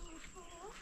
beautiful.